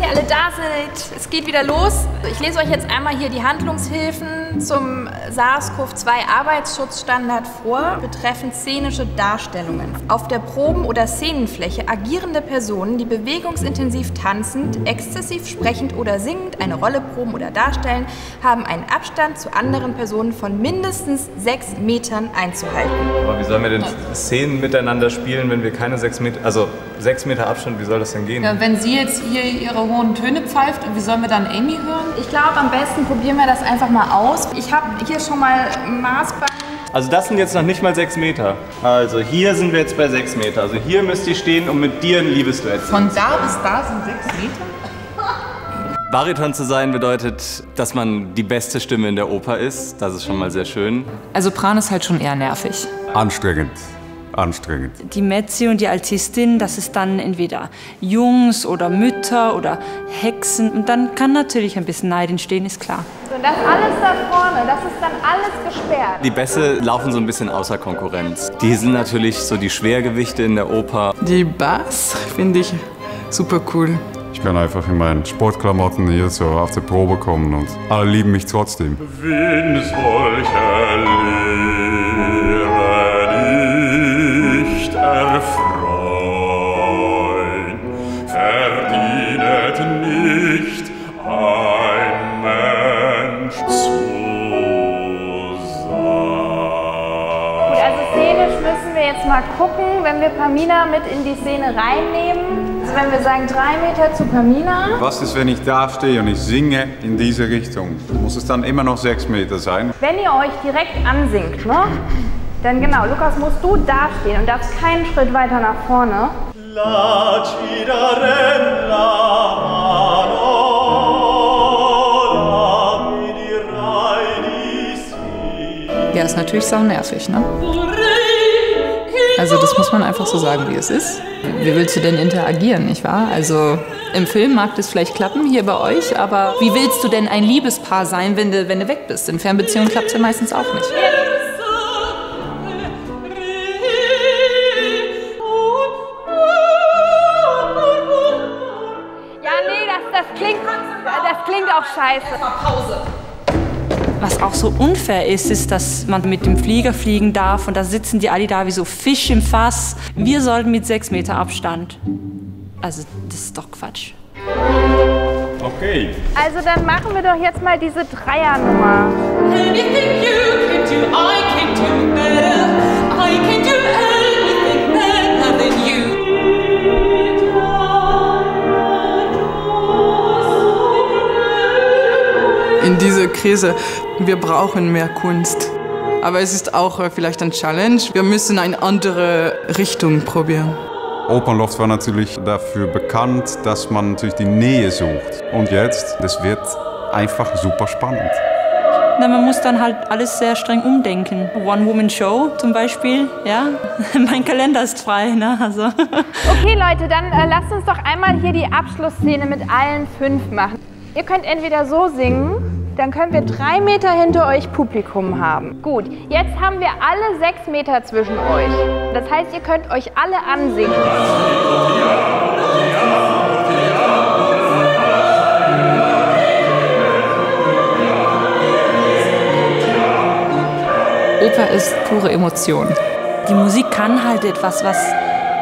Gracias. Da seid, es geht wieder los. Ich lese euch jetzt einmal hier die Handlungshilfen zum SARS-CoV-2-Arbeitsschutzstandard vor, betreffend szenische Darstellungen. Auf der Proben- oder Szenenfläche agierende Personen, die bewegungsintensiv tanzend, exzessiv sprechend oder singend eine Rolle proben oder darstellen, haben einen Abstand zu anderen Personen von mindestens sechs Metern einzuhalten. Aber wie sollen wir denn Szenen miteinander spielen, wenn wir keine sechs Meter, also sechs Meter Abstand, wie soll das denn gehen? Ja, wenn sie jetzt hier ihre hohen Töne pfeift, wie sollen wir dann Amy hören? Ich glaube, am besten probieren wir das einfach mal aus. Ich habe hier schon mal Maßband. Also das sind jetzt noch nicht mal sechs Meter. Also hier sind wir jetzt bei sechs Meter. Also hier müsst ihr stehen und mit dir ein Liebesduett singen. Von da bis da sind sechs Meter? Bariton zu sein bedeutet, dass man die beste Stimme in der Oper ist. Das ist schon mal sehr schön. Also Pran ist halt schon eher nervig. Anstrengend. Anstrengend. Die Metzi und die Altistin, das ist dann entweder Jungs oder Mütter oder Hexen. Und dann kann natürlich ein bisschen Neid entstehen, ist klar. So, das alles da vorne, das ist dann alles gesperrt. Die Bässe laufen so ein bisschen außer Konkurrenz. Die sind natürlich so die Schwergewichte in der Oper. Die Bass finde ich super cool. Ich kann einfach in meinen Sportklamotten hier so auf die Probe kommen und alle lieben mich trotzdem. Wen solcher Lehre erfreuen, verdienet nicht ein Mensch zu Gut, sein. also szenisch müssen wir jetzt mal gucken, wenn wir Pamina mit in die Szene reinnehmen. Also wenn wir sagen drei Meter zu Pamina. Was ist, wenn ich da stehe und ich singe in diese Richtung? Muss es dann immer noch sechs Meter sein? Wenn ihr euch direkt ansingt, ne? Dann genau, Lukas, musst du da stehen und darfst keinen Schritt weiter nach vorne. Ja, ist natürlich sau nervig, ne? Also das muss man einfach so sagen, wie es ist. Wie willst du denn interagieren, nicht wahr? Also im Film mag das vielleicht klappen, hier bei euch, aber wie willst du denn ein Liebespaar sein, wenn du, wenn du weg bist? In Fernbeziehungen klappt es ja meistens auch nicht. Das, klingt, das klingt auch scheiße. Was auch so unfair ist, ist, dass man mit dem Flieger fliegen darf und da sitzen die alle da wie so Fisch im Fass. Wir sollten mit sechs Meter Abstand. Also, das ist doch Quatsch. Okay. Also dann machen wir doch jetzt mal diese Dreiernummer. Anything you can do, I can do better. In dieser Krise, wir brauchen mehr Kunst. Aber es ist auch äh, vielleicht ein Challenge. Wir müssen eine andere Richtung probieren. Opernloft war natürlich dafür bekannt, dass man natürlich die Nähe sucht. Und jetzt, das wird einfach super spannend. Na, man muss dann halt alles sehr streng umdenken. One-Woman-Show zum Beispiel, ja. mein Kalender ist frei, ne? Also. Okay, Leute, dann äh, lasst uns doch einmal hier die Abschlussszene mit allen fünf machen. Ihr könnt entweder so singen, dann können wir drei Meter hinter euch Publikum haben. Gut, jetzt haben wir alle sechs Meter zwischen euch. Das heißt, ihr könnt euch alle ansingen. Oper ist pure Emotion. Die Musik kann halt etwas, was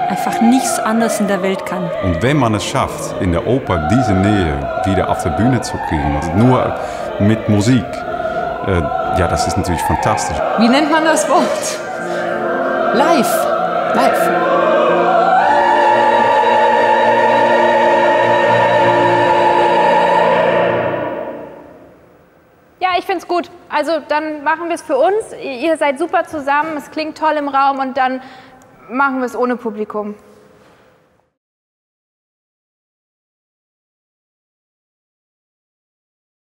einfach nichts anderes in der Welt kann. Und wenn man es schafft, in der Oper diese Nähe wieder auf der Bühne zu kriegen, also nur mit Musik, äh, ja, das ist natürlich fantastisch. Wie nennt man das Wort? Live. Live. Ja, ich find's gut. Also dann machen wir es für uns. Ihr seid super zusammen, es klingt toll im Raum und dann machen wir es ohne Publikum.